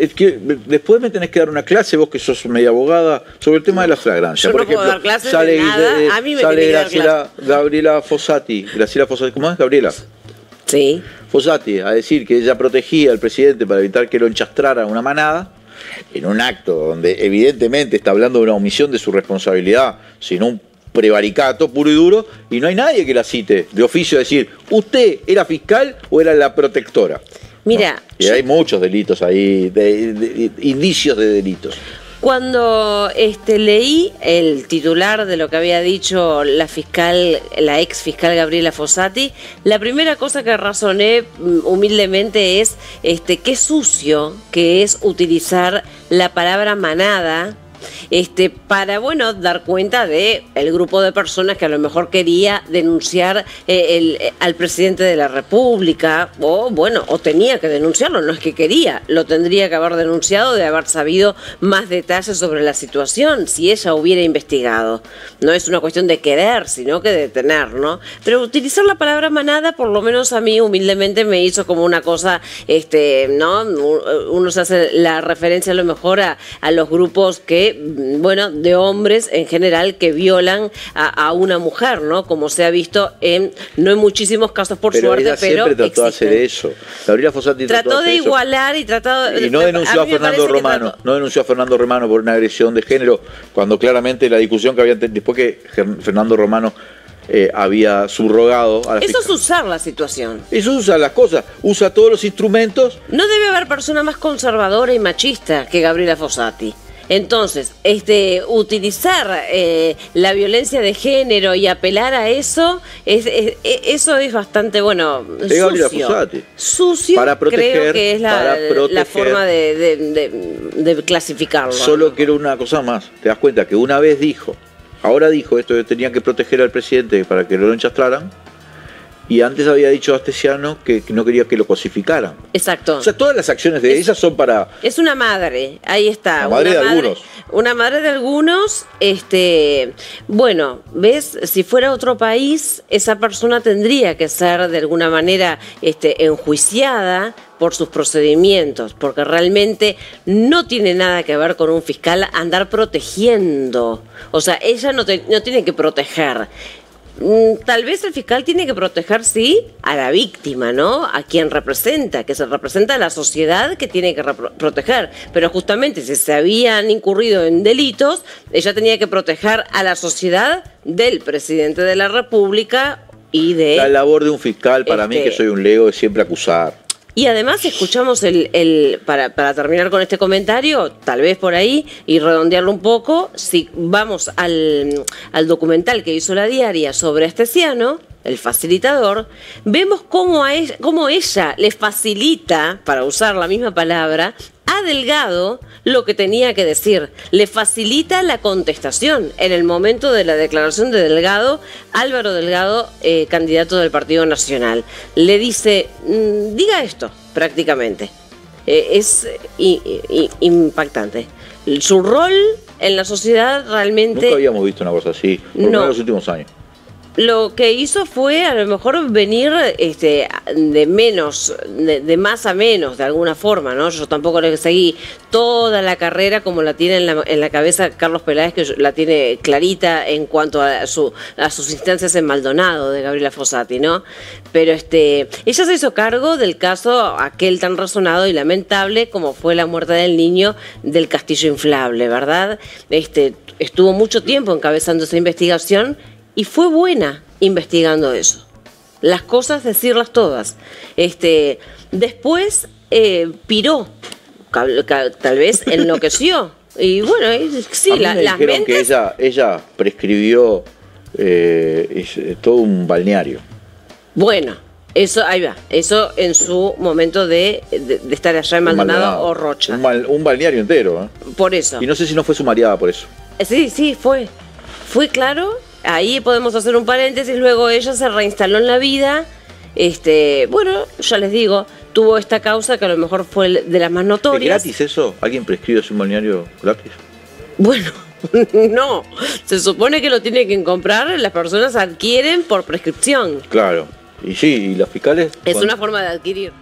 es que después me tenés que dar una clase, vos que sos media abogada, sobre el tema de la flagrancia. Yo Por no puedo ejemplo, dar clases sale, de nada, eh, a mí me sale Graciela, Gabriela Fossati, Graciela Fossati, ¿cómo es Gabriela? Sí. Fossati a decir que ella protegía al presidente para evitar que lo enchastrara una manada, en un acto donde evidentemente está hablando de una omisión de su responsabilidad, sino un prevaricato puro y duro, y no hay nadie que la cite de oficio a decir, ¿usted era fiscal o era la protectora? Mira, Y hay muchos delitos ahí, de- de- indicios de delitos. Cuando este, leí el titular de lo que había dicho la fiscal, la ex fiscal Gabriela Fossati, la primera cosa que razoné mm, humildemente es este, qué sucio que es utilizar la palabra manada este, para bueno dar cuenta de el grupo de personas que a lo mejor quería denunciar eh, el- eh, al presidente de la República o bueno o tenía que denunciarlo no es que quería lo tendría que haber denunciado de haber sabido más detalles sobre la situación si ella hubiera investigado. No es una cuestión de querer sino que de tener no pero utilizar la palabra manada por lo menos a mí humildemente me hizo como una cosa este no uno se hace la referencia a lo mejor a, a los grupos que, mm, bueno, de hombres en general que violan a, a una mujer, ¿no? Como se ha visto en, no en muchísimos casos por pero suerte, ella pero siempre trató de hacer eso. Gabriela Fossati trató, Trató de eso. igualar y trató de... Y no denunció a, Fernando Romano, no denunció a Fernando Romano por una agresión de género, cuando claramente la discusión que había después que Fernando Romano eh, había subrogado a la Eso es usar la situación. Eso usa las cosas, usa todos los instrumentos. No debe haber persona más conservadora y machista que Gabriela Fossati. Entonces, este, utilizar eh, la violencia de género y apelar a eso, es, es- e- eso es bastante, bueno, sucio. Sucio, Para proteger, creo que es la, para proteger. la forma de, de- de- de clasificarlo. Solo quiero una cosa más. Te das cuenta que una vez dijo, ahora dijo esto que tenían que proteger al presidente para que no lo enchastraran, y antes había dicho Astesiano que que no quería que lo cosificaran. Exacto. O sea, todas las acciones de Es- ellas son para Es una madre, ahí está. La madre una de algunos. Una madre de algunos, este, bueno, ves, si fuera otro país, esa persona tendría que ser de alguna manera este, enjuiciada por sus procedimientos, porque realmente no tiene nada que ver con un fiscal andar protegiendo. O sea, ella no, te- no tiene que proteger. Mm, Tal vez el fiscal tiene que proteger, sí, a la víctima, ¿no? A quien representa, que se representa a la sociedad que tiene que proteger. Pero justamente si se habían incurrido en delitos, ella tenía que proteger a la sociedad del presidente de la República y de... la labor de un fiscal. Para mí, Este- que soy un lego, es siempre acusar. Y además escuchamos el, el para, para terminar con este comentario, tal vez por ahí, y redondearlo un poco, si vamos al, al documental que hizo la diaria sobre Astesiano, el facilitador, vemos cómo, a ella, cómo ella le facilita, para usar la misma palabra, a Delgado lo que tenía que decir. Le facilita la contestación. En el momento de la declaración de Delgado, Álvaro Delgado, eh, candidato del Partido Nacional, le dice, "Mm, diga esto, prácticamente. Eh, es i- i- impactante. Su rol en la sociedad realmente... Nunca habíamos visto una cosa así, por No. en los últimos años. Lo que hizo fue a lo mejor venir este, de menos, de, más a menos, de alguna forma, ¿no? Yo tampoco le seguí toda la carrera como la tiene en la, en la cabeza Carlos Peláez, que la tiene clarita en cuanto a, su, a sus instancias en Maldonado de Gabriela Fossati, ¿no? Pero este, ella se hizo cargo del caso aquel tan razonado y lamentable como fue la muerte del niño del castillo inflable, ¿verdad? Este, estuvo mucho tiempo encabezando esa investigación y fue buena investigando eso. Las cosas, decirlas todas. Este, después eh, piró, tal vez enloqueció. Y bueno, sí, la- me las que ella, ella prescribió eh, eh, todo un balneario. Bueno, eso, ahí va. Eso en su momento de, de- de estar allá en Maldonado, Maldonado. o Rocha. Un, un balneario entero. ¿eh? Por eso. Y no sé si no fue sumariada por eso. Sí, sí, fue. Fue claro. Ahí podemos hacer un paréntesis. Luego ella se reinstaló en la vida. Este, bueno, ya les digo, tuvo esta causa que a lo mejor fue de las más ¿Es notorias. gratis eso? ¿Alguien prescribe un balneario gratis? Bueno, no. Se supone que lo tienen que comprar, las personas adquieren por prescripción. Claro. Y sí, ¿y los fiscales? Es Bueno, una forma de adquirir.